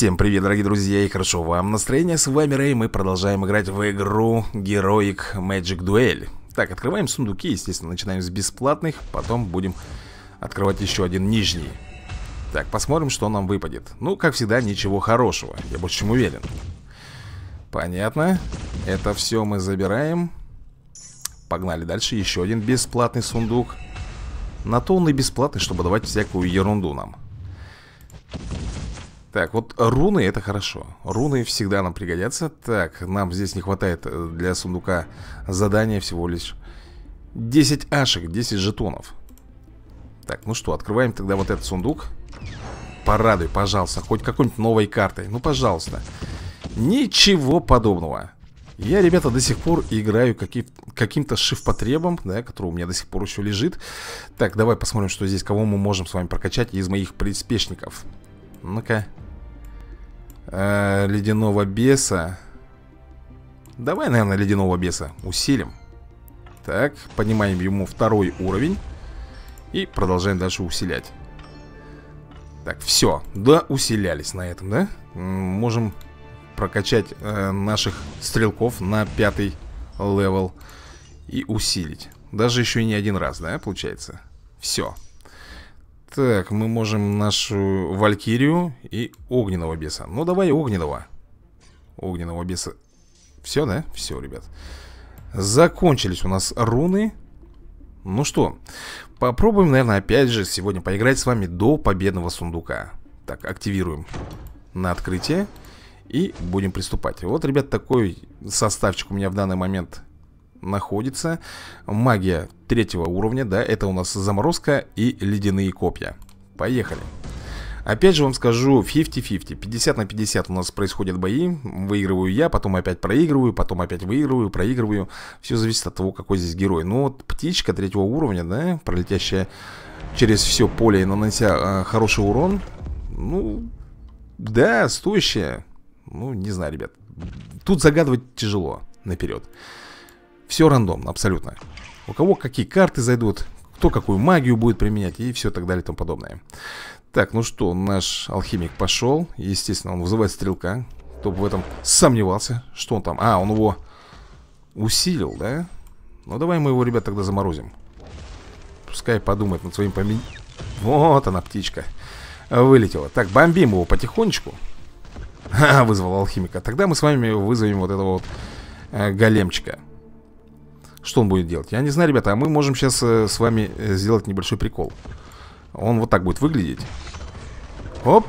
Всем привет, дорогие друзья, и хорошо вам настроение, с вами Рэй, мы продолжаем играть в игру Heroic Magic Duel Так, открываем сундуки, естественно, начинаем с бесплатных, потом будем открывать еще один нижний. Так, посмотрим, что нам выпадет. Ну, как всегда, ничего хорошего, я больше чем уверен. Понятно, это все мы забираем. Погнали дальше, еще один бесплатный сундук. На то он и бесплатный, чтобы давать всякую ерунду нам так, вот руны это хорошо. Руны всегда нам пригодятся. Так, нам здесь не хватает э, для сундука задания всего лишь 10 ашек, 10 жетонов. Так, ну что, открываем тогда вот этот сундук. Порадуй, пожалуйста, хоть какой-нибудь новой картой. Ну, пожалуйста. Ничего подобного. Я, ребята, до сих пор играю каким- каким-то шифпотребом, да, который у меня до сих пор еще лежит. Так, давай посмотрим, что здесь, кого мы можем с вами прокачать из моих приспешников. Ну-ка э, Ледяного беса. Давай, наверное, ледяного беса усилим. Так, поднимаем ему второй уровень И продолжаем дальше усилять. Так, все, да, усилялись на этом, да? Можем прокачать э, наших стрелков на пятый level И усилить. Даже еще и не один раз, да, получается? Все так, мы можем нашу Валькирию и Огненного беса. Ну, давай Огненного. Огненного беса. Все, да? Все, ребят. Закончились у нас руны. Ну что, попробуем, наверное, опять же сегодня поиграть с вами до победного сундука. Так, активируем на открытие И будем приступать. Вот, ребят, такой составчик у меня в данный момент находится. Магия третьего уровня, да, это у нас заморозка и ледяные копья. Поехали. Опять же вам скажу 50-50 50 на 50 у нас происходят бои. Выигрываю я, потом опять проигрываю Потом опять выигрываю, проигрываю. Все зависит от того, какой здесь герой. Ну вот птичка третьего уровня, да Пролетящая через все поле и нанося э, хороший урон. Ну, да, стоящая. Ну, не знаю, ребят. Тут загадывать тяжело наперед все рандомно, абсолютно. У кого какие карты зайдут Кто какую магию будет применять И все так далее и тому подобное. Так, ну что, наш алхимик пошел Естественно, он вызывает стрелка. Кто бы в этом сомневался Что он там? А, он его усилил, да? Ну давай мы его, ребят, тогда заморозим. Пускай подумает над своим помен... Вот она, птичка. Вылетела. Так, бомбим его потихонечку. Ха, вызвал алхимика. Тогда мы с вами вызовем вот этого вот э, големчика что он будет делать? Я не знаю, ребята, а мы можем сейчас э, с вами э, сделать небольшой прикол. Он вот так будет выглядеть. Оп.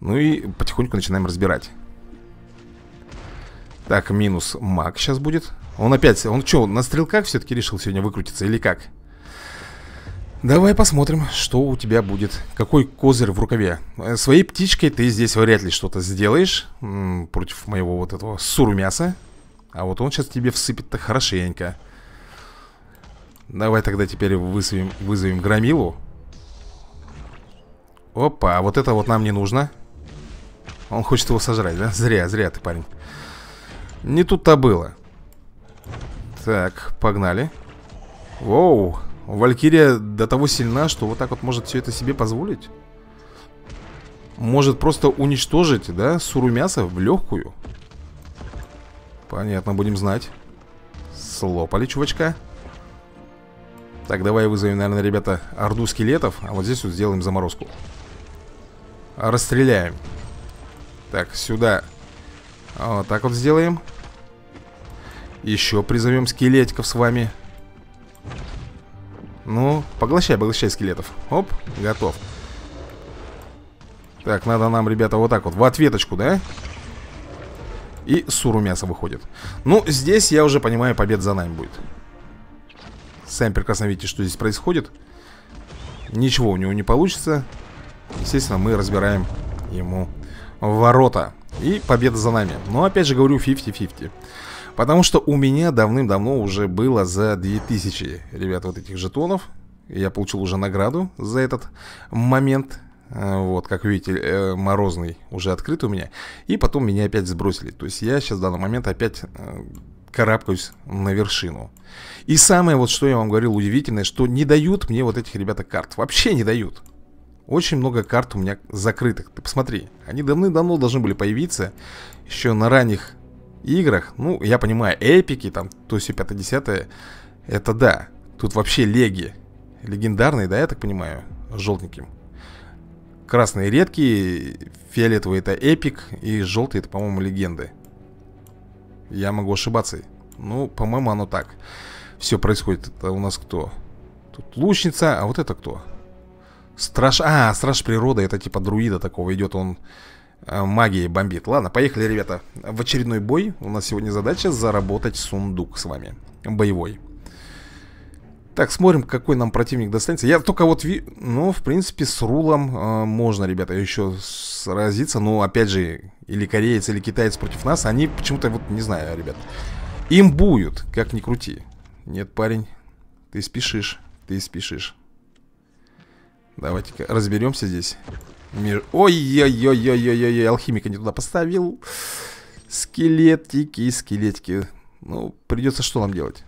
Ну и потихоньку начинаем разбирать. Так, минус маг сейчас будет. Он опять, он что, на стрелках все-таки решил сегодня выкрутиться или как? Давай посмотрим, что у тебя будет. Какой козырь в рукаве? Э, Своей птичкой ты здесь вряд ли что-то сделаешь Против моего вот этого суру мяса а вот он сейчас тебе всыпет-то хорошенько. Давай тогда теперь вызовем, вызовем Громилу. Опа, а вот это вот нам не нужно. Он хочет его сожрать, да? Зря, зря ты, парень. Не тут-то было. Так, погнали. Воу, Валькирия до того сильна, что вот так вот может все это себе позволить. Может просто уничтожить, да, суру мяса в легкую Понятно, будем знать. Слопали чувачка. Так, давай вызовем, наверное, ребята Орду скелетов А вот здесь вот сделаем заморозку. Расстреляем. Так, сюда. Вот так вот сделаем. Еще призовем скелетиков с вами. Ну, поглощай, поглощай скелетов. Оп, готов. Так, надо нам, ребята, вот так вот В ответочку, да? И суру мясо выходит. Ну, здесь я уже понимаю, побед за нами будет. Сами прекрасно видите, что здесь происходит. Ничего у него не получится. Естественно, мы разбираем ему ворота. И победа за нами. Но, опять же говорю, 50-50 Потому что у меня давным-давно уже было за 2000, ребят, вот этих жетонов. Я получил уже награду за этот момент вот, как видите, э, морозный уже открыт у меня. И потом меня опять сбросили. То есть я сейчас в данный момент опять э, карабкаюсь на вершину. И самое вот, что я вам говорил удивительное Что не дают мне вот этих ребята карт. Вообще не дают. Очень много карт у меня закрытых. Ты посмотри, они давным-давно должны были появиться Еще на ранних играх. Ну, я понимаю, эпики, там, то все 5-10 Это да, тут вообще леги. Легендарные, да, я так понимаю Желтеньким Красные редкие, фиолетовый это эпик И желтый это, по-моему, легенды. Я могу ошибаться. Ну, по-моему, оно так. Все происходит, это у нас кто? Тут лучница, а вот это кто? Страж... А, страж природы, это типа друида такого идет, он э, магией бомбит. Ладно, поехали, ребята, в очередной бой. У нас сегодня задача заработать сундук с вами. Боевой Так, смотрим, какой нам противник достанется Я только вот, ви... ну, в принципе, с рулом э, можно, ребята, еще сразиться Но, опять же, или кореец, или китаец против нас Они почему-то, вот, не знаю, ребят Им будет, как ни крути Нет, парень, ты спешишь Ты спешишь Давайте-ка разберемся здесь. Мир... Ой-ой-ой-ой-ой-ой, алхимика не туда поставил. Скелетики, скелетики. Ну, придется что нам делать?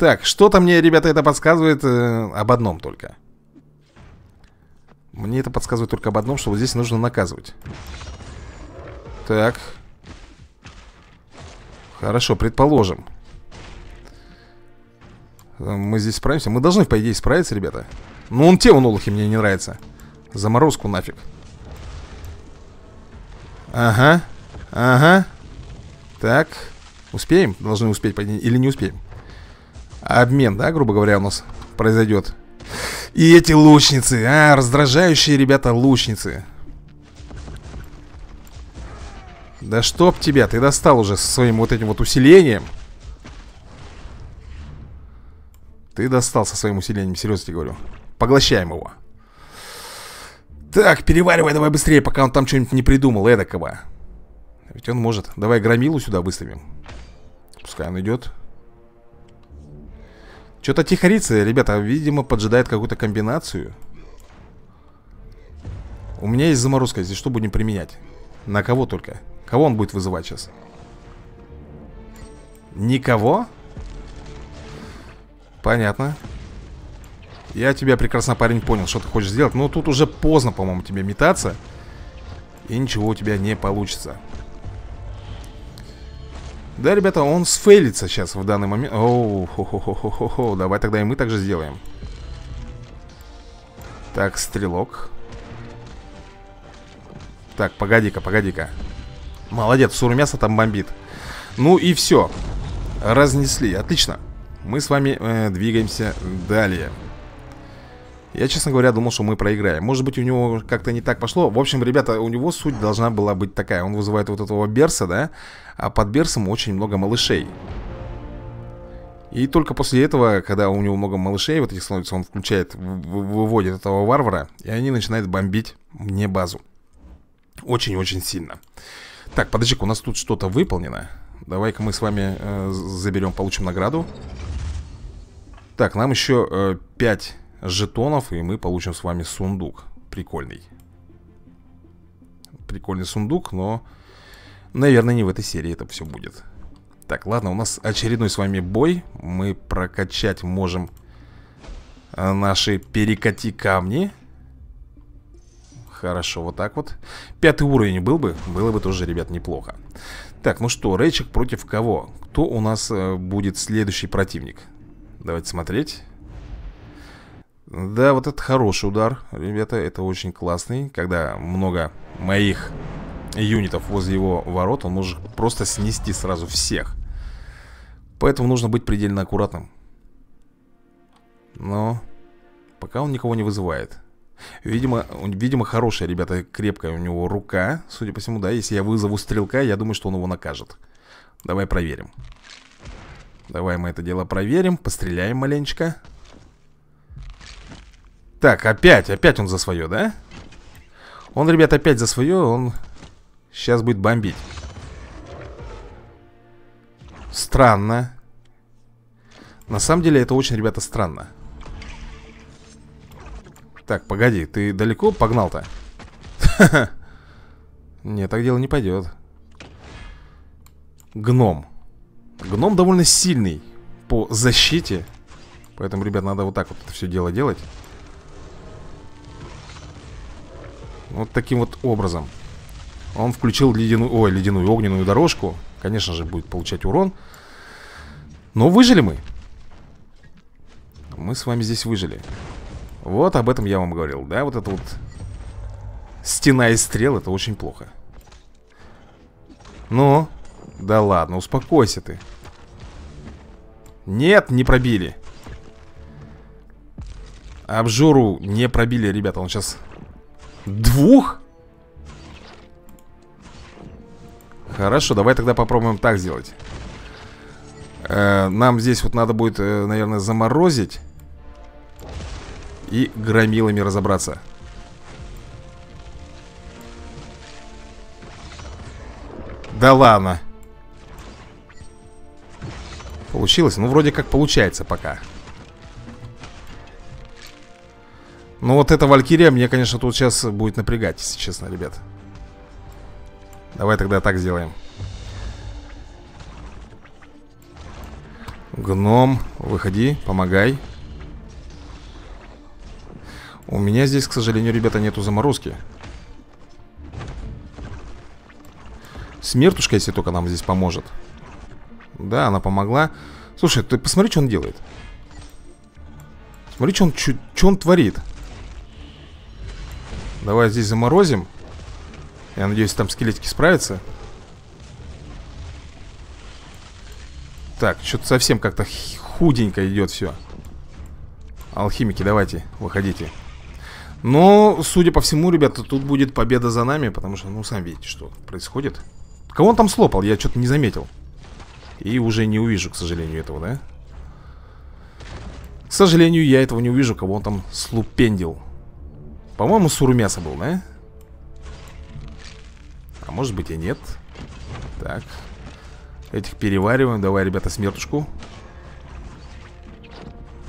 Так, что-то мне, ребята, это подсказывает э, об одном только. Мне это подсказывает только об одном, что вот здесь нужно наказывать. Так. Хорошо, предположим. Мы здесь справимся. Мы должны, по идее, справиться, ребята. Ну, он те Олухи мне не нравится. Заморозку нафиг. Ага. Ага. Так. Успеем? Должны успеть или не успеем? Обмен, да, грубо говоря, у нас произойдет. И эти лучницы, а, раздражающие ребята лучницы. Да чтоб тебя, ты достал уже со своим вот этим вот усилением. Ты достал со своим усилением, серьезно тебе говорю. Поглощаем его Так, переваривай давай быстрее, пока он там что-нибудь не придумал эдакого Ведь он может Давай громилу сюда выставим Пускай он идет Что-то тихорится, ребята Видимо, поджидает какую-то комбинацию У меня есть заморозка здесь Что будем применять? На кого только? Кого он будет вызывать сейчас? Никого? Понятно я тебя прекрасно, парень, понял, что ты хочешь сделать Но тут уже поздно, по-моему, тебе метаться И ничего у тебя не получится Да, ребята, он сфейлится сейчас в данный момент. Оу, хо хо хо хо хо Давай тогда и мы так же сделаем. Так, стрелок. Так, погоди-ка, погоди-ка. Молодец, сурмясо там бомбит. Ну и все Разнесли, отлично. Мы с вами э, двигаемся далее я, честно говоря, думал, что мы проиграем. Может быть, у него как-то не так пошло. В общем, ребята, у него суть должна была быть такая. Он вызывает вот этого берса, да? А под берсом очень много малышей. И только после этого, когда у него много малышей Вот этих становится, он включает, выводит этого варвара И они начинают бомбить мне базу. Очень-очень сильно. Так, подожди у нас тут что-то выполнено. Давай-ка мы с вами э, заберем, получим награду. Так, нам еще э, 5 жетонов, и мы получим с вами сундук. Прикольный. Прикольный сундук, но, наверное, не в этой серии это все будет. Так, ладно, у нас очередной с вами бой. Мы прокачать можем э, наши перекати камни. Хорошо, вот так вот. Пятый уровень был бы, было бы тоже, ребят, неплохо. Так, ну что, Рейчик против кого? Кто у нас э, будет следующий противник? Давайте смотреть. Да, вот это хороший удар, ребята, это очень классный Когда много моих юнитов возле его ворот Он может просто снести сразу всех. Поэтому нужно быть предельно аккуратным. Но пока он никого не вызывает. Видимо, видимо хорошая, ребята, крепкая у него рука Судя по всему, да, если я вызову стрелка, я думаю, что он его накажет. Давай проверим. Давай мы это дело проверим, постреляем маленечко так, опять, опять он за свое, да? Он, ребят, опять за свое, он сейчас будет бомбить. Странно. На самом деле это очень, ребята, странно. Так, погоди, ты далеко погнал-то? Нет, так дело не пойдет. Гном. Гном довольно сильный по защите. Поэтому, ребят, надо вот так вот это все дело делать. Вот таким вот образом. Он включил ледяную, ой, ледяную огненную дорожку. Конечно же будет получать урон. Но выжили мы. Мы с вами здесь выжили. Вот об этом я вам говорил, да, вот это вот Стена из стрел, это очень плохо. Ну, да ладно, успокойся ты. Нет, не пробили. Обжору не пробили, ребята Он сейчас Двух? Хорошо, давай тогда попробуем так сделать э, Нам здесь вот надо будет, э, наверное, заморозить И громилами разобраться Да ладно Получилось? Ну, вроде как получается пока Ну вот эта Валькирия мне, конечно, тут сейчас будет напрягать, если честно, ребят. Давай тогда так сделаем. Гном, выходи, помогай. У меня здесь, к сожалению, ребята, нету заморозки. Смертушка, если только нам здесь поможет. Да, она помогла. Слушай, ты посмотри, что он делает. Смотри, что он, что он творит Давай здесь заморозим. Я надеюсь, там скелетики справятся. Так, что-то совсем как-то худенько идет все Алхимики, давайте, выходите. Но, судя по всему, ребята, тут будет победа за нами Потому что, ну, сами видите, что происходит. Кого он там слопал, я что-то не заметил. И уже не увижу, к сожалению, этого, да? К сожалению, я этого не увижу, кого он там слупендил по-моему, Сурумяса был, да? А может быть и нет. Так. Этих перевариваем. Давай, ребята, смертушку.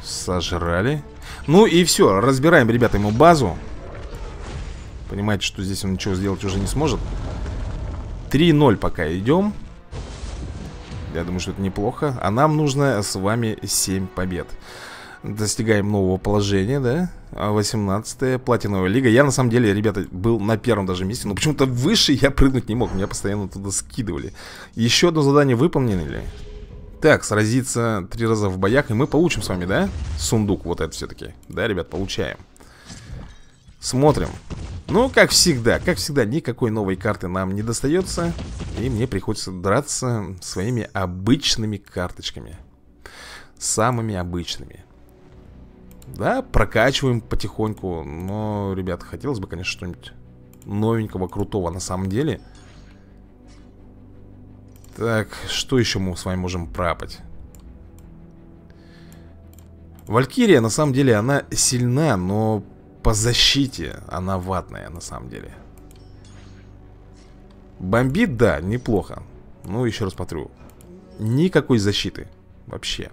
Сожрали. Ну и все, разбираем, ребята, ему базу. Понимаете, что здесь он ничего сделать уже не сможет. 3-0 пока идем Я думаю, что это неплохо. А нам нужно с вами 7 побед. Достигаем нового положения, да? 18-я платиновая лига. Я на самом деле, ребята, был на первом даже месте Но почему-то выше я прыгнуть не мог. Меня постоянно туда скидывали. Еще одно задание выполнили. Ли? Так, сразиться три раза в боях И мы получим с вами, да? Сундук вот это все-таки Да, ребят, получаем. Смотрим. Ну, как всегда, как всегда Никакой новой карты нам не достается И мне приходится драться Своими обычными карточками. Самыми обычными да, прокачиваем потихоньку Но, ребят, хотелось бы, конечно, что-нибудь новенького, крутого на самом деле. Так, что еще мы с вами можем пропать? Валькирия, на самом деле, она сильна, но по защите она ватная, на самом деле. Бомбит, да, неплохо. Ну, еще раз смотрю Никакой защиты Вообще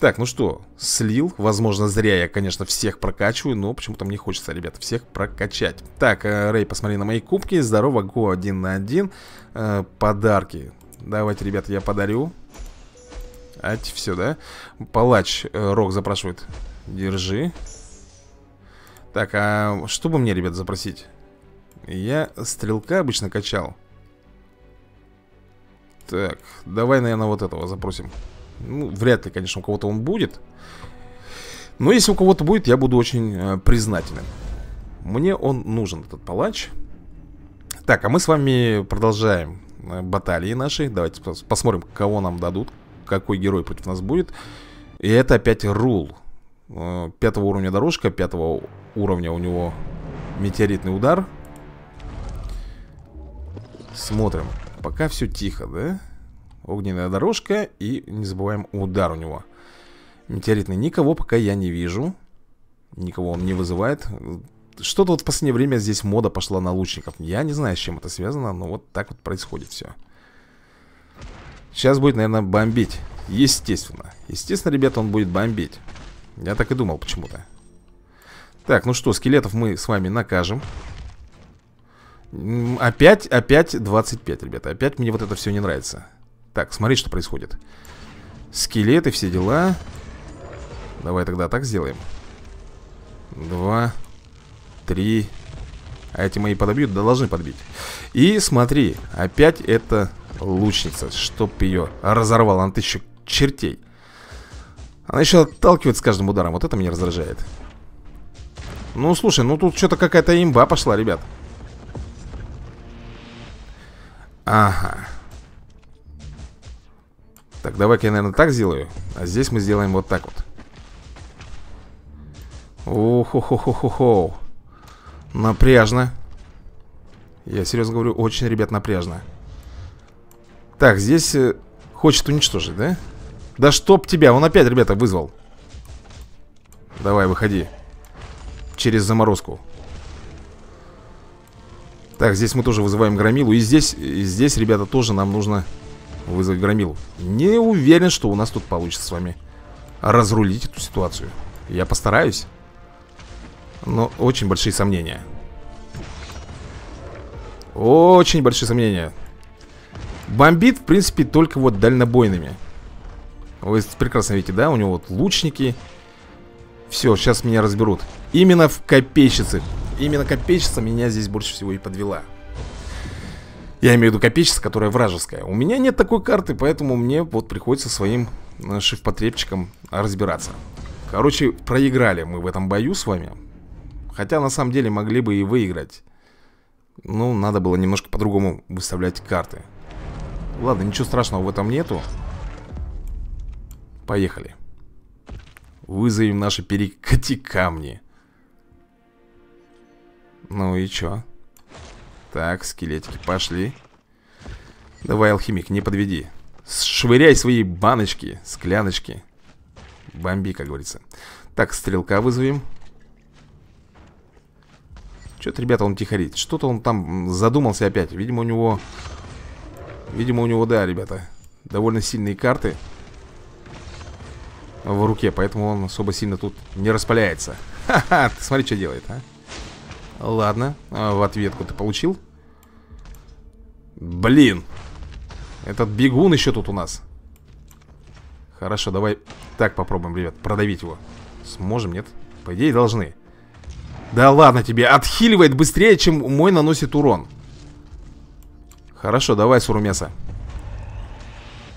так, ну что, слил. Возможно, зря я, конечно, всех прокачиваю Но почему-то мне хочется, ребят, всех прокачать. Так, э, Рэй, посмотри на мои кубки. Здорово, го один на один. Э, Подарки. Давайте, ребята, я подарю. Ать, все, да? Палач э, Рок запрашивает. Держи. Так, а что бы мне, ребят, запросить? Я стрелка обычно качал. Так, давай, наверное, вот этого запросим ну, вряд ли, конечно, у кого-то он будет. Но если у кого-то будет, я буду очень э, признателен. Мне он нужен, этот палач. Так, а мы с вами продолжаем э, баталии наши. Давайте посмотрим, кого нам дадут Какой герой против нас будет. И это опять рул. Э, Пятого уровня дорожка Пятого уровня у него метеоритный удар. Смотрим. Пока все тихо, да? Огненная дорожка и не забываем удар у него. Метеоритный Никого пока я не вижу. Никого он не вызывает. Что-то вот в последнее время здесь мода пошла на лучников. Я не знаю, с чем это связано Но вот так вот происходит все Сейчас будет, наверное, бомбить. Естественно. Естественно, ребята, он будет бомбить. Я так и думал почему-то. Так, ну что, скелетов мы с вами накажем. Опять, опять 25, ребята. Опять мне вот это все не нравится так, смотри, что происходит. Скелеты, все дела. Давай тогда так сделаем. Два Три. А эти мои подобьют, да должны подбить. И смотри, опять это лучница Чтоб ее разорвала на тысячу чертей. Она еще отталкивает с каждым ударом. Вот это меня раздражает. Ну, слушай, ну тут что-то какая-то имба пошла, ребят. Ага Так, давай-ка я, наверное, так сделаю А здесь мы сделаем вот так вот. Охо-хо-хо-хо-хо. Напряжно. Я серьезно говорю, очень, ребят, напряжно. Так, здесь э, хочет уничтожить, да? Да чтоб тебя, он опять, ребята, вызвал. Давай, выходи. Через заморозку. Так, здесь мы тоже вызываем громилу. И здесь, и здесь, ребята, тоже нам нужно вызвать громилу Не уверен, что у нас тут получится с вами Разрулить эту ситуацию. Я постараюсь но очень большие сомнения. Очень большие сомнения. Бомбит, в принципе, только вот дальнобойными. Вы прекрасно видите, да? У него вот лучники. Все, сейчас меня разберут. Именно в копейщице. Именно копейщица меня здесь больше всего и подвела Я имею в виду копейщица, которая вражеская У меня нет такой карты, поэтому мне вот приходится своим э, шифпотребчиком разбираться. Короче, проиграли мы в этом бою с вами. Хотя на самом деле могли бы и выиграть. Ну, надо было немножко по-другому выставлять карты. Ладно, ничего страшного в этом нету. Поехали. Вызовем наши перекати камни Ну и чё? Так, скелетики пошли Давай, алхимик, не подведи Швыряй свои баночки, скляночки Бомби, как говорится Так, стрелка вызовем что-то, ребята, он тихорит. Что-то он там задумался опять. Видимо, у него... Видимо, у него, да, ребята, довольно сильные карты в руке, поэтому он особо сильно тут не распаляется. Ха-ха, смотри, что делает, а. Ладно, а в ответку ты получил? Блин! Этот бегун еще тут у нас. Хорошо, давай так попробуем, ребят, продавить его. Сможем, нет? По идее, должны. Да ладно тебе, отхиливает быстрее, чем мой наносит урон Хорошо, давай, Сурумеса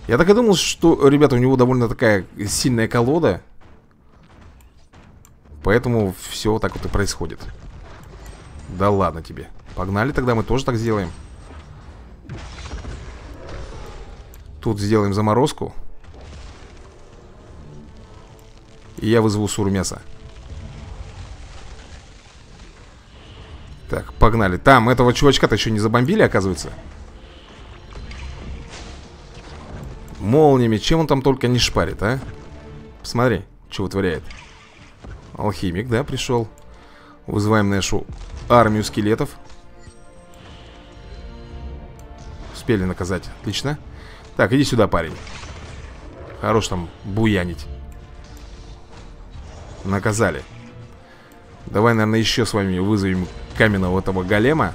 Я так и думал, что, ребята, у него довольно такая сильная колода Поэтому все вот так вот и происходит Да ладно тебе. Погнали тогда, мы тоже так сделаем. Тут сделаем заморозку. И я вызову Сурумеса Так, погнали. Там этого чувачка-то еще не забомбили, оказывается. Молниями, чем он там только не шпарит, а? Посмотри, что вытворяет. Алхимик, да, пришел. Вызываем нашу армию скелетов. Успели наказать, отлично. Так, иди сюда, парень. Хорош там буянить. Наказали. Давай, наверное, еще с вами вызовем каменного этого голема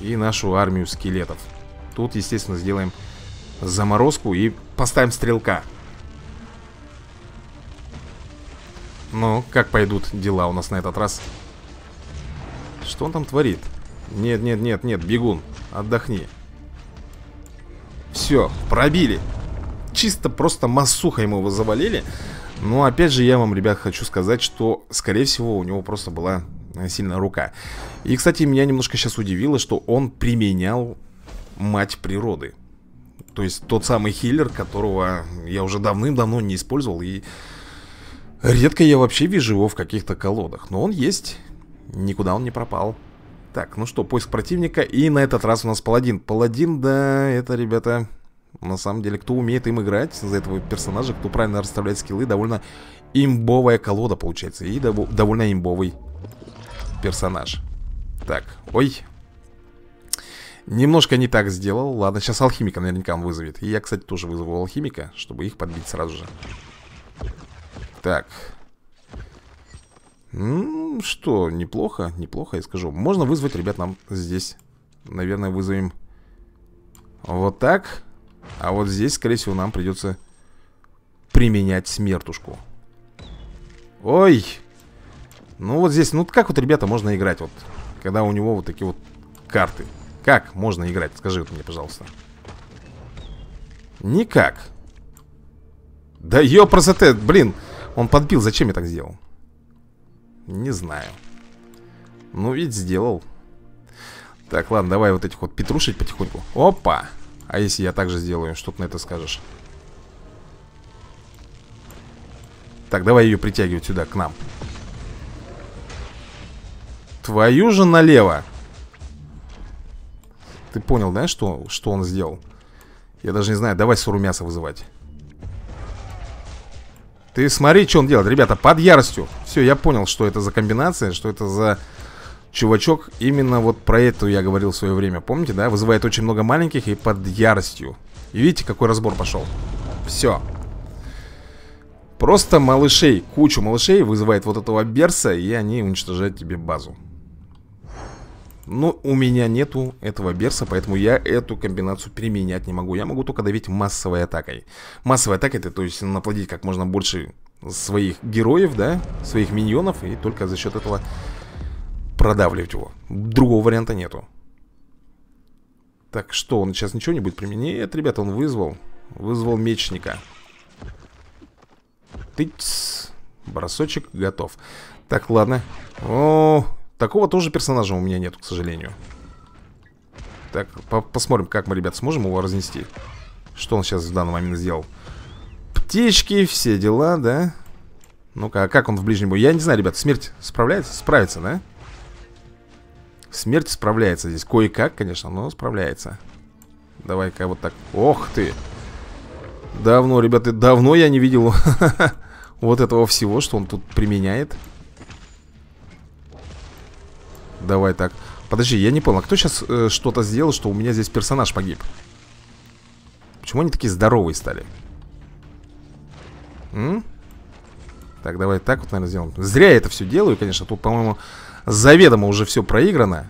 И нашу армию скелетов. Тут, естественно, сделаем заморозку и поставим стрелка. Ну, как пойдут дела у нас на этот раз? Что он там творит? Нет, нет, нет, нет, бегун, отдохни Все, пробили Чисто просто массуха ему его завалили Но опять же я вам, ребят, хочу сказать, что Скорее всего у него просто была Э, сильная рука. И, кстати, меня немножко сейчас удивило, что он применял мать природы. То есть тот самый хиллер, которого я уже давным-давно не использовал. И редко я вообще вижу его в каких-то колодах. Но он есть. Никуда он не пропал. Так, ну что, поиск противника. И на этот раз у нас паладин. Паладин, да, это, ребята, на самом деле, кто умеет им играть за этого персонажа, кто правильно расставляет скиллы, довольно имбовая колода получается. И дов довольно имбовый персонаж Так, ой Немножко не так сделал Ладно, сейчас алхимика наверняка он вызовет И я, кстати, тоже вызову алхимика Чтобы их подбить сразу же Так ну, что, неплохо, неплохо, я скажу. Можно вызвать, ребят, нам здесь Наверное, вызовем. Вот так. А вот здесь, скорее всего, нам придется Применять смертушку. Ой, ну вот здесь, ну как вот, ребята, можно играть вот Когда у него вот такие вот карты? Как можно играть? Скажи вот мне, пожалуйста. Никак. Да ёпросоте, блин Он подбил, зачем я так сделал? Не знаю. Ну ведь сделал. Так, ладно, давай вот этих вот петрушить потихоньку. Опа! А если я также сделаю, что ты на это скажешь? Так, давай ее притягивать сюда, к нам. Твою же налево! Ты понял, да, что, что он сделал? Я даже не знаю, давай суру мяса вызывать. Ты смотри, что он делает Ребята, под яростью Все, я понял, что это за комбинация Что это за чувачок Именно вот про это я говорил в свое время Помните, да? Вызывает очень много маленьких и под яростью И видите, какой разбор пошел Все Просто малышей, кучу малышей вызывает вот этого берса И они уничтожают тебе базу но у меня нету этого берса, поэтому я эту комбинацию применять не могу. Я могу только давить массовой атакой. Массовая атака это, то есть, наплодить как можно больше своих героев, да, своих миньонов, и только за счет этого продавливать его. Другого варианта нету. Так, что, он сейчас ничего не будет применять? Нет, ребята, он вызвал. Вызвал мечника. Тыц. Бросочек готов. Так, ладно. О, Такого тоже персонажа у меня нету, к сожалению Так, по посмотрим, как мы, ребят, сможем его разнести Что он сейчас в данный момент сделал Птички, все дела, да Ну-ка, а как он в ближнем бою? Я не знаю, ребят, смерть справляется? Справится, да? Смерть справляется здесь Кое-как, конечно, но справляется Давай-ка вот так Ох ты Давно, ребята, давно я не видел Вот этого всего, что он тут применяет Давай так Подожди, я не понял, а кто сейчас э, что-то сделал, что у меня здесь персонаж погиб? Почему они такие здоровые стали? М? Так, давай так вот, наверное, сделаем. Зря я это все делаю, конечно Тут, по-моему, заведомо уже все проиграно.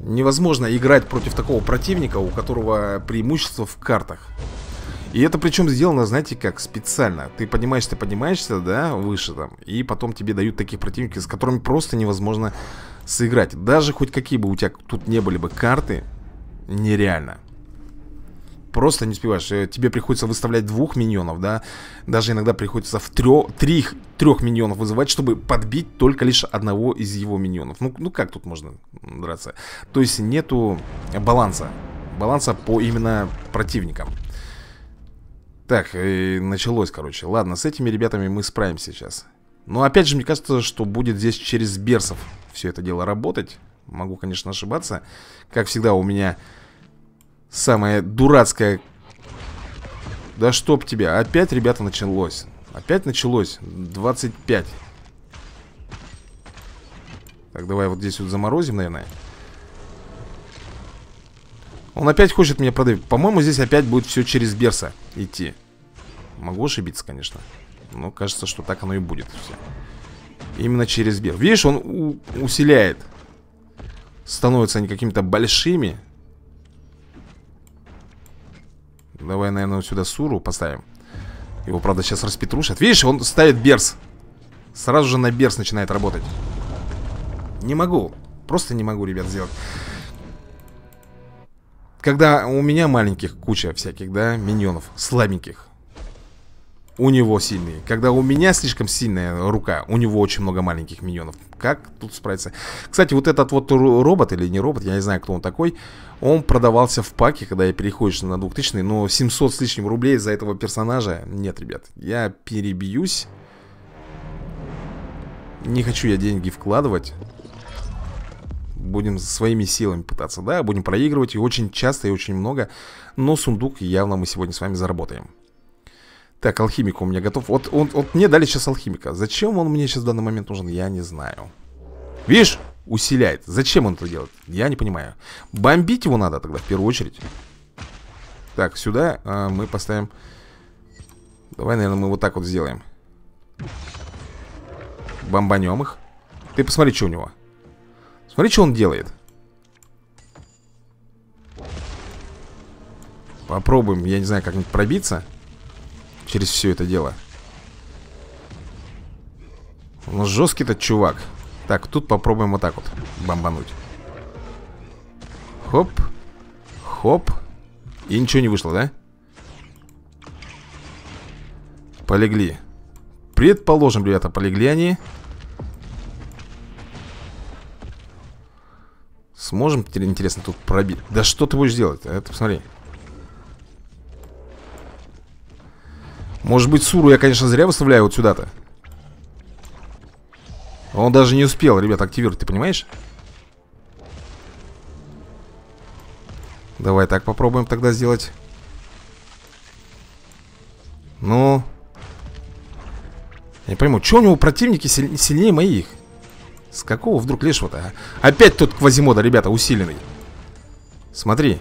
Невозможно играть против такого противника, у которого преимущество в картах. И это причем сделано, знаете как, специально. Ты поднимаешься, поднимаешься, да, выше там И потом тебе дают таких противников, с которыми просто невозможно сыграть. Даже хоть какие бы у тебя тут не были бы карты Нереально Просто не успеваешь. Э, Тебе приходится выставлять двух миньонов, да. Даже иногда приходится в трех, трех, миньонов вызывать Чтобы подбить только лишь одного из его миньонов. Ну, ну как тут можно драться? То есть нету баланса. Баланса по именно противникам. Так, и началось, короче. Ладно, с этими ребятами мы справимся сейчас. Но опять же, мне кажется, что будет здесь через берсов Все это дело работать. Могу, конечно, ошибаться. Как всегда, у меня Самое дурацкое. Да чтоб тебя Опять, ребята, началось. Опять началось. 25 Так, давай вот здесь вот заморозим, наверное. Он опять хочет меня продавить. По-моему, здесь опять будет все через Берса идти. Могу ошибиться, конечно. Но кажется, что так оно и будет все. Именно через Берс. Видишь, он усиляет. Становятся они какими-то большими Давай, наверное, вот сюда Суру поставим. Его, правда, сейчас распетрушат. Видишь, он ставит Берс. Сразу же на Берс начинает работать. Не могу. Просто не могу, ребят, сделать. Когда у меня маленьких куча всяких, да, миньонов, слабеньких У него сильные. Когда у меня слишком сильная рука У него очень много маленьких миньонов Как тут справиться? Кстати, вот этот вот робот или не робот, я не знаю, кто он такой Он продавался в паке, когда я переходишь на 2000 Но 700 с лишним рублей за этого персонажа Нет, ребят, я перебьюсь. Не хочу я деньги вкладывать. Будем своими силами пытаться, да, будем проигрывать. И очень часто и очень много. Но сундук явно мы сегодня с вами заработаем Так, алхимик у меня готов. Вот, он, вот мне дали сейчас алхимика. Зачем он мне сейчас в данный момент нужен, я не знаю. Видишь, усиляет. Зачем он это делает, я не понимаю. Бомбить его надо тогда в первую очередь. Так, сюда а, мы поставим. Давай, наверное, мы вот так вот сделаем. Бомбанем их. Ты посмотри, что у него. Смотри, что он делает. Попробуем, я не знаю, как-нибудь пробиться Через все это дело. Он жесткий этот чувак. Так, тут попробуем вот так вот бомбануть. Хоп Хоп. И ничего не вышло, да? Полегли. Предположим, ребята, полегли они. Сможем, интересно, тут пробить? Да что ты будешь делать? Это посмотри Может быть, Суру я, конечно, зря выставляю вот сюда-то Он даже не успел, ребят, активировать, ты понимаешь? Давай так попробуем тогда сделать Ну Я не пойму, что у него противники сильнее моих? С какого вдруг лишего-то? А? Опять тот Квазимода, ребята, усиленный Смотри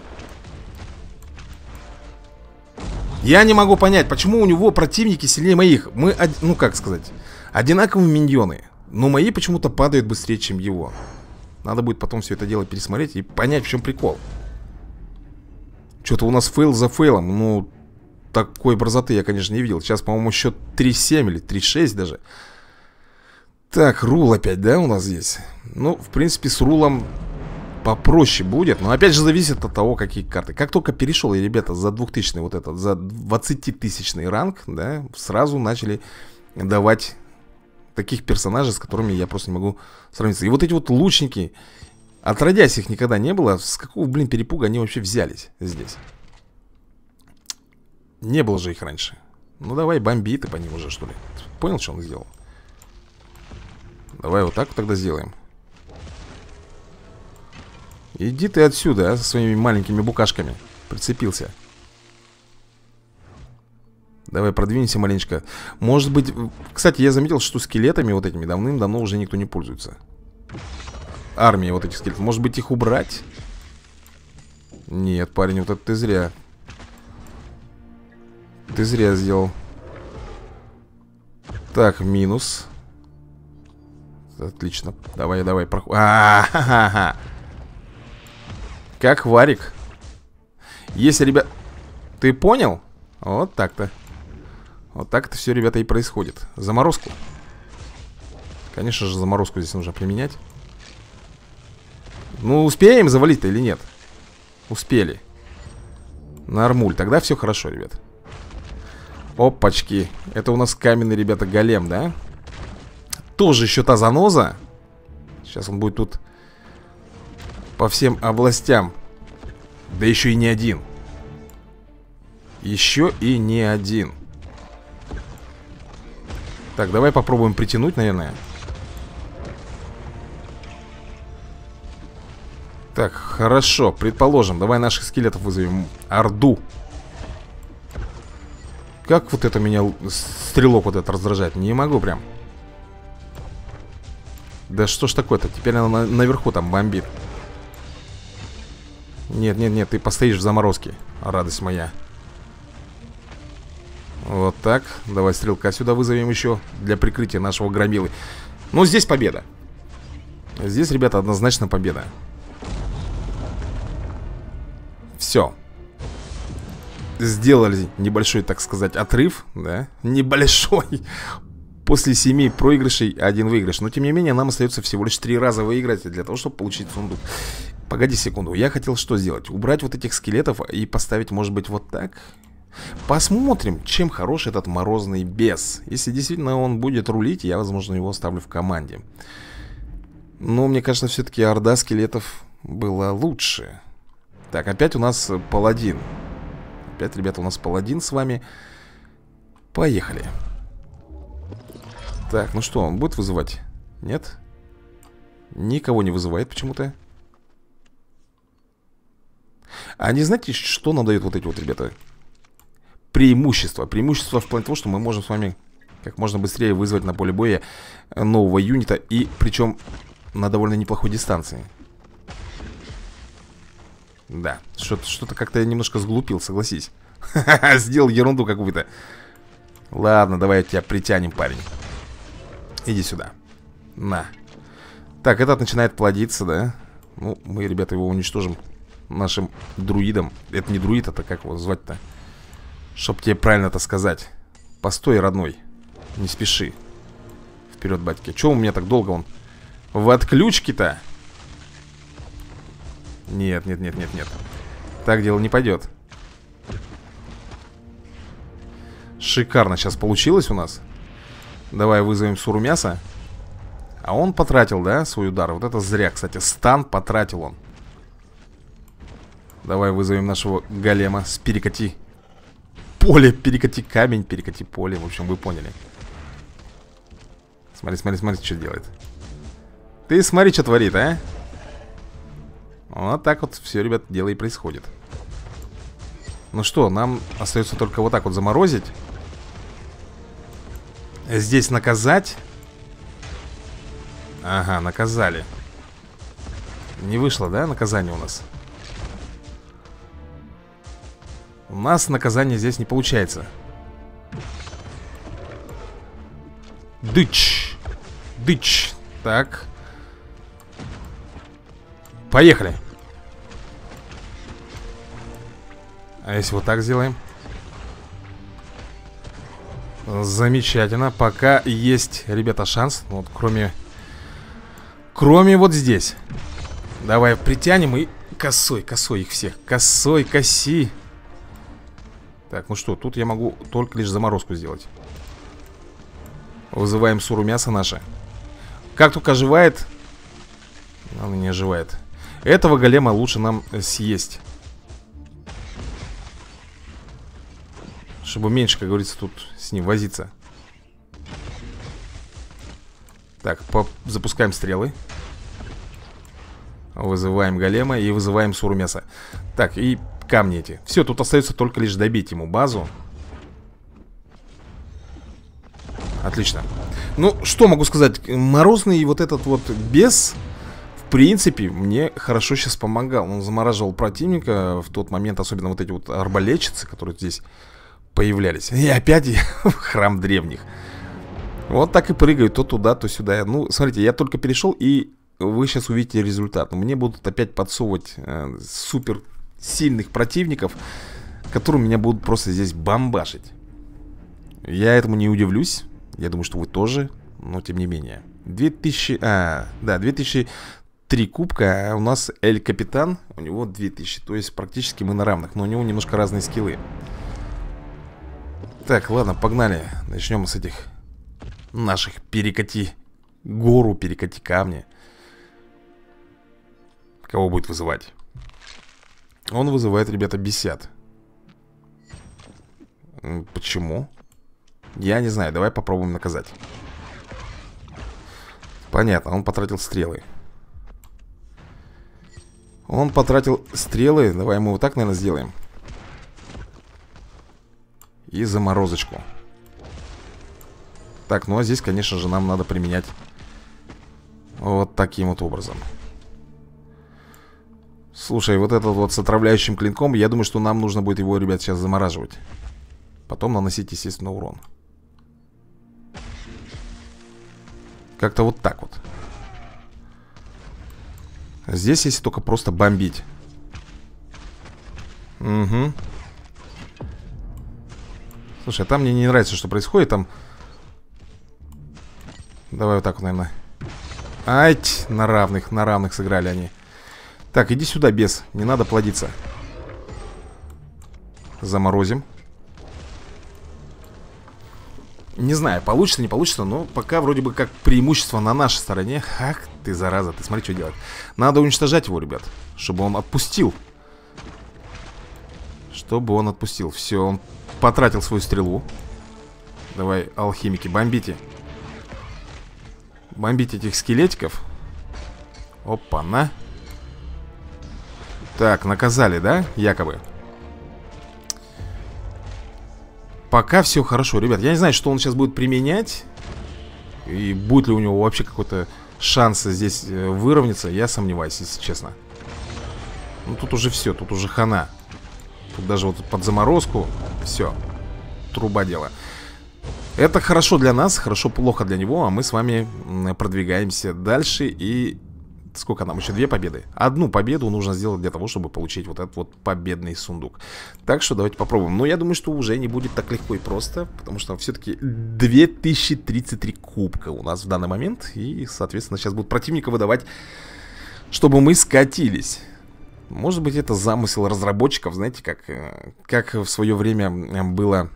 Я не могу понять, почему у него противники сильнее моих. Мы, ну как сказать Одинаковые миньоны Но мои почему-то падают быстрее, чем его. Надо будет потом все это дело пересмотреть И понять, в чем прикол. Что-то у нас фейл за фейлом Ну, такой борзоты я, конечно, не видел. Сейчас, по-моему, счет 3-7 или 3-6 даже. Так, рул опять, да, у нас здесь? Ну, в принципе, с рулом попроще будет Но опять же зависит от того, какие карты. Как только перешел я, ребята, за 2000 вот этот За 20-тысячный ранг, да Сразу начали давать таких персонажей, с которыми я просто не могу сравниться. И вот эти вот лучники Отродясь их никогда не было С какого, блин, перепуга они вообще взялись здесь? Не было же их раньше. Ну давай бомби ты по ним уже, что ли. Понял, что он сделал? Давай вот так вот тогда сделаем Иди ты отсюда, а, со своими маленькими букашками Прицепился Давай продвинемся маленечко Может быть... Кстати, я заметил, что скелетами вот этими давным-давно уже никто не пользуется Армия вот этих скелетов Может быть их убрать? Нет, парень, вот это ты зря Ты зря сделал Так, минус Отлично. Давай, давай, проход. А, -ха -ха -ха. Как варик. Если, ребят... Ты понял? Вот так-то. Вот так это все, ребята, и происходит. Заморозку. Конечно же, заморозку здесь нужно применять. Ну, успеем завалить-то или нет? Успели. Нормуль. Тогда все хорошо, ребят. Опачки. Это у нас каменный, ребята, голем, да? тоже еще та заноза Сейчас он будет тут По всем областям. Да еще и не один. Еще и не один. Так, давай попробуем притянуть, наверное. Так, хорошо, предположим Давай наших скелетов вызовем. Орду. Как вот это меня Стрелок вот это раздражает? Не могу прям. Да что ж такое-то? Теперь она на наверху там бомбит. Нет, нет, нет, ты постоишь в заморозке. Радость моя. Вот так. Давай стрелка сюда вызовем еще для прикрытия нашего громилы. Ну, здесь победа. Здесь, ребята, однозначно победа. Все. Сделали небольшой, так сказать, отрыв, да? Небольшой после семи проигрышей один выигрыш. Но тем не менее нам остается всего лишь три раза выиграть для того, чтобы получить сундук. Погоди секунду, я хотел что сделать? Убрать вот этих скелетов и поставить, может быть, вот так? Посмотрим, чем хорош этот морозный бес. Если действительно он будет рулить, я, возможно, его оставлю в команде. Но мне кажется, все-таки орда скелетов была лучше. Так, опять у нас паладин. Опять, ребята, у нас паладин с вами. Поехали. Так, ну что, он будет вызывать? Нет? Никого не вызывает почему-то А не знаете, что нам дают вот эти вот ребята? Преимущество Преимущество в плане того, что мы можем с вами Как можно быстрее вызвать на поле боя Нового юнита И причем на довольно неплохой дистанции Да, что-то что как-то я немножко сглупил, согласись Сделал ерунду какую-то Ладно, давай тебя притянем, парень Иди сюда. На. Так, этот начинает плодиться, да? Ну, мы, ребята, его уничтожим нашим друидом. Это не друид, это как его звать-то? Чтоб тебе правильно это сказать. Постой, родной. Не спеши. Вперед, батьки. Чего у меня так долго он В отключке-то Нет, нет, нет, нет, нет Так дело не пойдет Шикарно сейчас получилось у нас Давай вызовем суру мяса А он потратил, да, свой удар Вот это зря, кстати, стан потратил он Давай вызовем нашего голема с перекати поле, перекати камень, перекати поле. В общем, вы поняли. Смотри, смотри, смотри, что делает. Ты смотри, что творит, а? Вот так вот все, ребят, дело и происходит. Ну что, нам остается только вот так вот заморозить. Здесь наказать? Ага, наказали. Не вышло, да, наказание у нас? У нас наказание здесь не получается. Дыч. Дыч. Так. Поехали. А если вот так сделаем? Замечательно. Пока есть, ребята, шанс. Вот кроме Кроме вот здесь. Давай притянем и косой, косой их всех. Косой, коси Так, ну что, тут я могу только лишь заморозку сделать. Вызываем суру мяса наше. Как только оживает Она не оживает. Этого голема лучше нам съесть. Чтобы меньше, как говорится, тут с ним возиться. Так, запускаем стрелы. Вызываем голема и вызываем суру мяса. Так, и камни эти Все, тут остается только лишь добить ему базу Отлично Ну, что могу сказать Морозный вот этот вот бес В принципе, мне хорошо сейчас помогал Он замораживал противника В тот момент, особенно вот эти вот арбалетчицы Которые здесь появлялись. И опять храм древних. Вот так и прыгают то туда, то сюда. Ну, смотрите, я только перешел, и вы сейчас увидите результат. Мне будут опять подсовывать э, супер сильных противников, которые меня будут просто здесь бомбашить. Я этому не удивлюсь. Я думаю, что вы тоже, но тем не менее. 2000... А, да, 2003 кубка, а у нас Эль Капитан, у него 2000. То есть практически мы на равных, но у него немножко разные скиллы. Так, ладно, погнали Начнем с этих наших перекати Гору, перекати камни Кого будет вызывать? Он вызывает, ребята, бесят Почему? Я не знаю, давай попробуем наказать. Понятно, он потратил стрелы. Он потратил стрелы Давай мы вот так, наверное, сделаем. И заморозочку. Так, ну а здесь, конечно же, нам надо применять Вот таким вот образом Слушай, вот этот вот с отравляющим клинком Я думаю, что нам нужно будет его, ребят, сейчас замораживать. Потом наносить, естественно, урон. Как-то вот так вот. Здесь, если только просто бомбить. Угу Слушай, а там мне не нравится, что происходит Там... Давай вот так наверное. Ать, на равных, на равных сыграли они Так, иди сюда, без Не надо плодиться. Заморозим. Не знаю, получится, не получится Но пока вроде бы как преимущество на нашей стороне. Ах ты, зараза, ты смотри, что делать. Надо уничтожать его, ребят Чтобы он отпустил. Чтобы он отпустил. Все, он потратил свою стрелу. Давай, алхимики, бомбите. Бомбите этих скелетиков. Опа-на Так, наказали, да? Якобы? Пока все хорошо, ребят. Я не знаю, что он сейчас будет применять И будет ли у него вообще какой-то шанс здесь э, выровняться Я сомневаюсь, если честно. Ну тут уже все, тут уже хана. Тут даже вот под заморозку Все, труба дела. Это хорошо для нас, хорошо-плохо для него А мы с вами продвигаемся дальше И Сколько нам еще? Две победы. Одну победу нужно сделать для того, чтобы получить вот этот вот победный сундук. Так что давайте попробуем. Но я думаю, что уже не будет так легко и просто Потому что все-таки 2033 кубка у нас в данный момент. И, соответственно, сейчас будут противника выдавать Чтобы мы скатились. Может быть, это замысел разработчиков, знаете, как, э, как в свое время было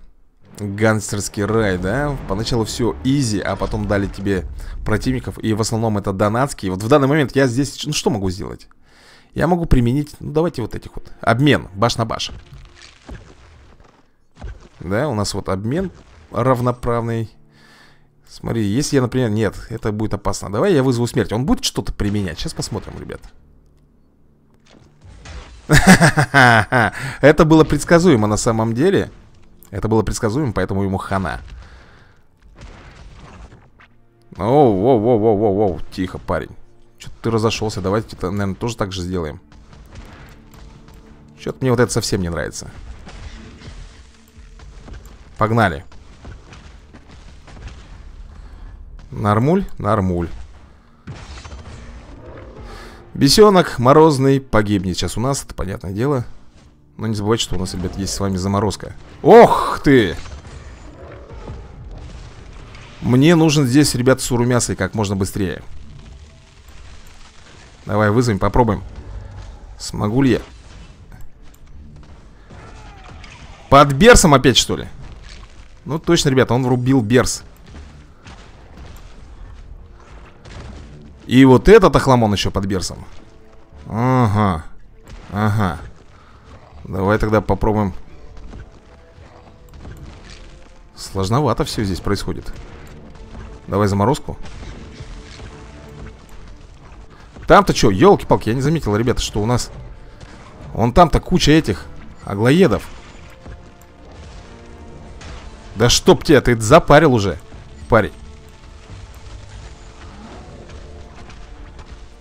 гангстерский рай, да? Поначалу все изи, а потом дали тебе противников, и в основном это донатские. Вот в данный момент я здесь, ну что могу сделать? Я могу применить, ну давайте вот этих вот, обмен, баш на баш. Да, у нас вот обмен равноправный. Смотри, если я, например, нет, это будет опасно. Давай я вызову смерть. Он будет что-то применять? Сейчас посмотрим, ребят. Это было предсказуемо на самом деле. Это было предсказуемо, поэтому ему хана. Оу, воу, воу, воу, воу, воу, тихо, парень. Что-то ты разошелся, давайте это, наверное, тоже так же сделаем. Что-то мне вот это совсем не нравится. Погнали. Нормуль? Нормуль. Бесенок морозный погибнет сейчас у нас, это понятное дело. Но не забывайте, что у нас, ребят, есть с вами заморозка. Ох ты! Мне нужен здесь, ребят, суру мясо и как можно быстрее. Давай, вызовем, попробуем. Смогу ли я? Под берсом опять, что ли? Ну, точно, ребята, он врубил берс. И вот этот охламон еще под берсом. Ага. Ага. Давай тогда попробуем. Сложновато все здесь происходит. Давай заморозку. Там-то что, елки-палки, я не заметил, ребята, что у нас... Вон там-то куча этих аглоедов. Да чтоб тебе, ты запарил уже, парень.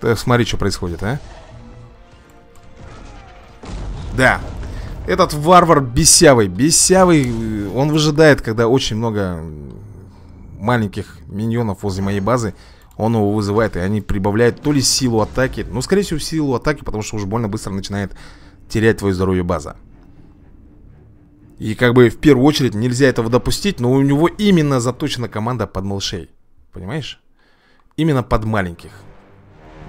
Так, смотри, что происходит, а? Да. Этот варвар бесявый. Бесявый, он выжидает, когда очень много маленьких миньонов возле моей базы. Он его вызывает, и они прибавляют то ли силу атаки. Ну, скорее всего, силу атаки, потому что уж больно быстро начинает терять твое здоровье база. И как бы в первую очередь нельзя этого допустить, но у него именно заточена команда под малышей. Понимаешь? Именно под маленьких.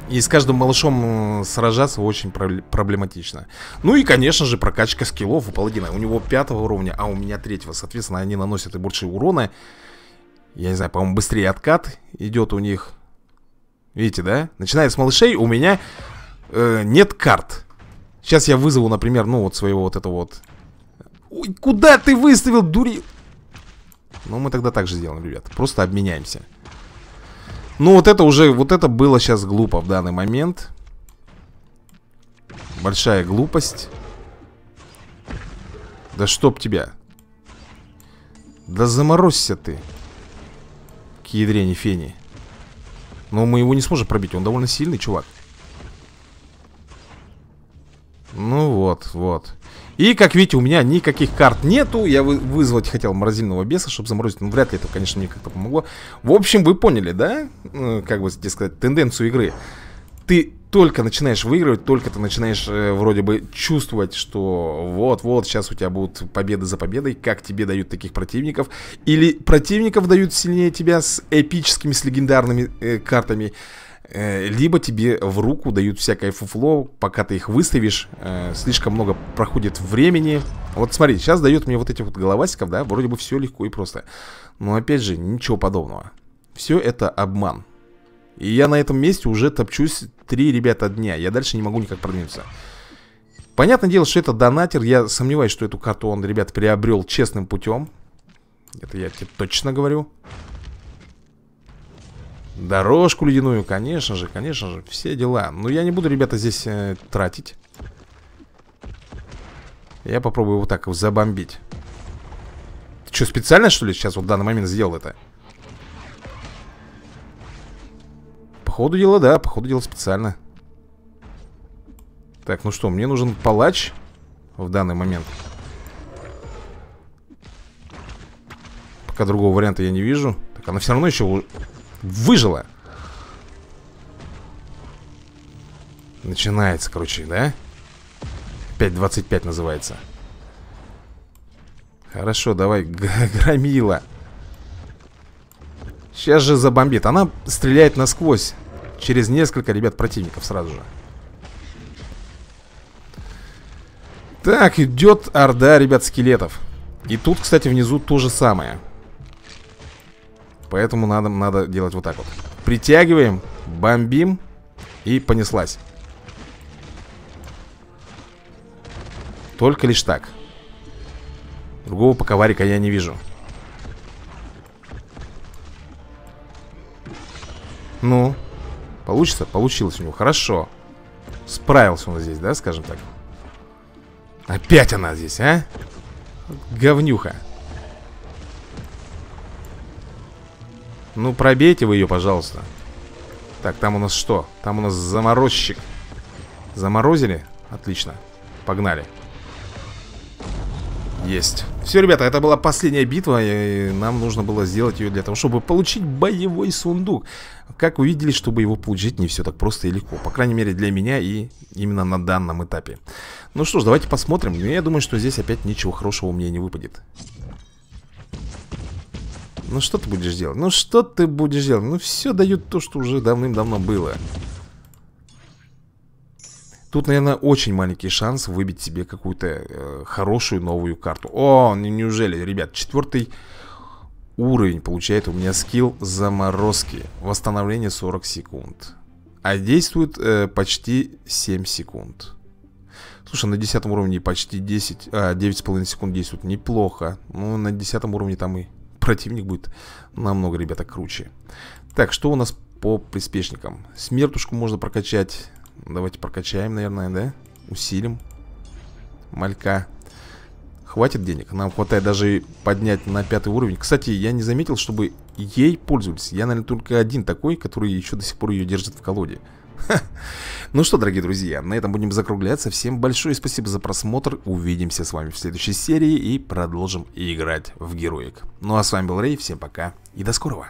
И с каждым малышом сражаться очень проблематично. Ну и, конечно же, прокачка скиллов у паладина. У него пятого уровня, а у меня третьего. Соответственно, они наносят и больше урона. Я не знаю, по-моему, быстрее откат идет у них. Видите, да? Начиная с малышей, у меня э, нет карт. Сейчас я вызову, например, ну вот своего вот этого вот... Ой, куда ты выставил, дури... Ну, мы тогда так же сделаем, ребят. Просто обменяемся. Ну, вот это уже, вот это было сейчас глупо в данный момент. Большая глупость. Да чтоб тебя. Да заморозься ты. К ядрене фени. Но мы его не сможем пробить, он довольно сильный чувак. Ну вот, вот. И, как видите, у меня никаких карт нету. Я вы вызвать хотел морозильного беса, чтобы заморозить. Ну, вряд ли это, конечно, мне как-то помогло. В общем, вы поняли, да? Ну, как бы, так сказать, тенденцию игры. Ты только начинаешь выигрывать, только ты начинаешь э, вроде бы чувствовать, что вот-вот, сейчас у тебя будут победы за победой, как тебе дают таких противников, или противников дают сильнее тебя с эпическими, с легендарными э, картами, либо тебе в руку дают всякое фуфло, пока ты их выставишь, э, слишком много проходит времени. Вот смотри, сейчас дает мне вот этих вот головасиков, да, вроде бы все легко и просто. Но опять же, ничего подобного. Все это обман. И я на этом месте уже топчусь три ребята дня. Я дальше не могу никак продвинуться. Понятное дело, что это донатер. Я сомневаюсь, что эту карту он, ребят, приобрел честным путем. Это я тебе точно говорю. Дорожку ледяную, конечно же, конечно же, все дела. Но я не буду, ребята, здесь э, тратить. Я попробую вот так вот забомбить. Ты что, специально, что ли, сейчас вот в данный момент сделал это? По ходу дела, да, по ходу дела специально. Так, ну что, мне нужен палач В данный момент. Пока другого варианта я не вижу. Так, она все равно еще Выжила. Начинается, короче, да? 5.25 называется. Хорошо, давай, громила. Сейчас же забомбит. Она стреляет насквозь Через несколько, ребят, противников сразу же. Так, идет орда, ребят, скелетов. И тут, кстати, внизу то же самое Поэтому надо, надо делать вот так вот. Притягиваем, бомбим И понеслась. Только лишь так. Другого поковарика я не вижу. Ну Получится? Получилось у него, хорошо. Справился он здесь, да, скажем так? Опять она здесь, а? Говнюха Ну, пробейте вы ее, пожалуйста. Так, там у нас что? Там у нас заморозчик. Заморозили? Отлично. Погнали. Есть. Все, ребята, это была последняя битва И нам нужно было сделать ее для того, чтобы получить боевой сундук. Как увидели, чтобы его получить не все так просто и легко. По крайней мере для меня и именно на данном этапе. Ну что ж, давайте посмотрим. Но я думаю, что здесь опять ничего хорошего у меня не выпадет Ну что ты будешь делать? Ну что ты будешь делать? Ну все дают то, что уже давным-давно было Тут, наверное, очень маленький шанс выбить себе какую-то э, хорошую новую карту. О, неужели, ребят, четвертый уровень получает у меня скилл заморозки. Восстановление 40 секунд. А действует э, почти 7 секунд. Слушай, на 10 уровне почти 10, а, 9,5 секунд действует неплохо. Ну, на 10 уровне там и противник будет намного, ребята, круче. Так, что у нас по приспешникам? Смертушку можно прокачать Давайте прокачаем, наверное, да? Усилим Малька Хватит денег? Нам хватает даже поднять на пятый уровень Кстати, я не заметил, чтобы ей пользовались Я, наверное, только один такой, который еще до сих пор ее держит в колоде Ну что, дорогие друзья, на этом будем закругляться. Всем большое спасибо за просмотр. Увидимся с вами в следующей серии И продолжим играть в героик Ну а с вами был Рэй, всем пока и до скорого